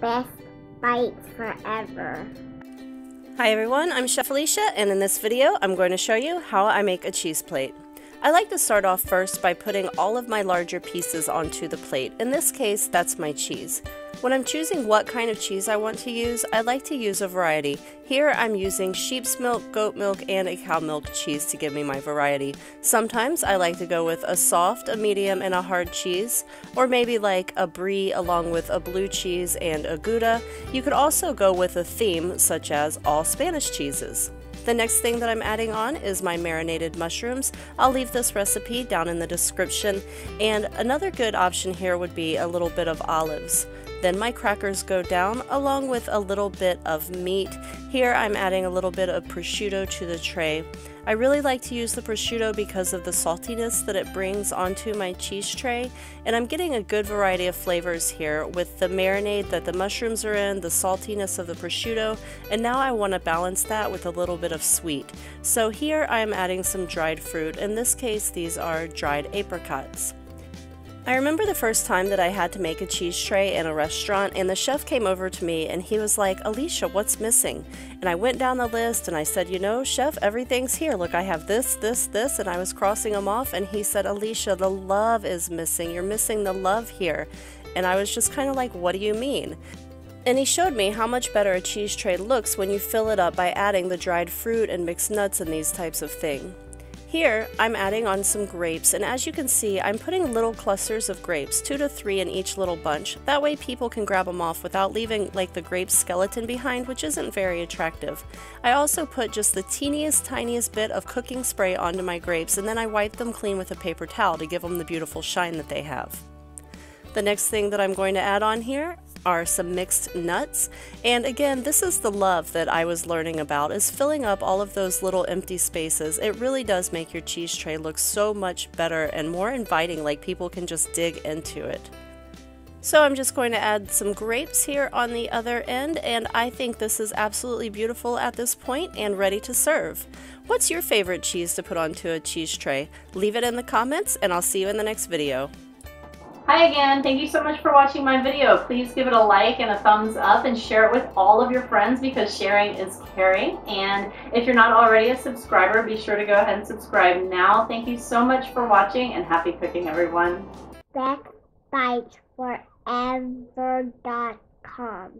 best bites forever. Hi everyone, I'm Chef Alicia and in this video I'm going to show you how I make a cheese plate. I like to start off first by putting all of my larger pieces onto the plate. In this case, that's my cheese. When I'm choosing what kind of cheese I want to use, I like to use a variety. Here I'm using sheep's milk, goat milk, and a cow milk cheese to give me my variety. Sometimes I like to go with a soft, a medium, and a hard cheese, or maybe like a brie along with a blue cheese and a Gouda. You could also go with a theme such as all Spanish cheeses. The next thing that I'm adding on is my marinated mushrooms. I'll leave this recipe down in the description. And another good option here would be a little bit of olives. Then my crackers go down along with a little bit of meat. Here I'm adding a little bit of prosciutto to the tray. I really like to use the prosciutto because of the saltiness that it brings onto my cheese tray and I'm getting a good variety of flavors here with the marinade that the mushrooms are in, the saltiness of the prosciutto, and now I want to balance that with a little bit of sweet. So here I'm adding some dried fruit. In this case these are dried apricots. I remember the first time that I had to make a cheese tray in a restaurant, and the chef came over to me and he was like, Alicia, what's missing? And I went down the list and I said, You know, chef, everything's here. Look, I have this, this, this. And I was crossing them off, and he said, Alicia, the love is missing. You're missing the love here. And I was just kind of like, What do you mean? And he showed me how much better a cheese tray looks when you fill it up by adding the dried fruit and mixed nuts and these types of thing. Here, I'm adding on some grapes, and as you can see, I'm putting little clusters of grapes, two to three in each little bunch. That way people can grab them off without leaving like the grape skeleton behind, which isn't very attractive. I also put just the teeniest, tiniest bit of cooking spray onto my grapes, and then I wipe them clean with a paper towel to give them the beautiful shine that they have. The next thing that I'm going to add on here are some mixed nuts. And again, this is the love that I was learning about is filling up all of those little empty spaces. It really does make your cheese tray look so much better and more inviting like people can just dig into it. So I'm just going to add some grapes here on the other end and I think this is absolutely beautiful at this point and ready to serve. What's your favorite cheese to put onto a cheese tray? Leave it in the comments and I'll see you in the next video. Hi again, thank you so much for watching my video. Please give it a like and a thumbs up and share it with all of your friends because sharing is caring. And if you're not already a subscriber, be sure to go ahead and subscribe now. Thank you so much for watching and happy cooking everyone. BestBitesForever.com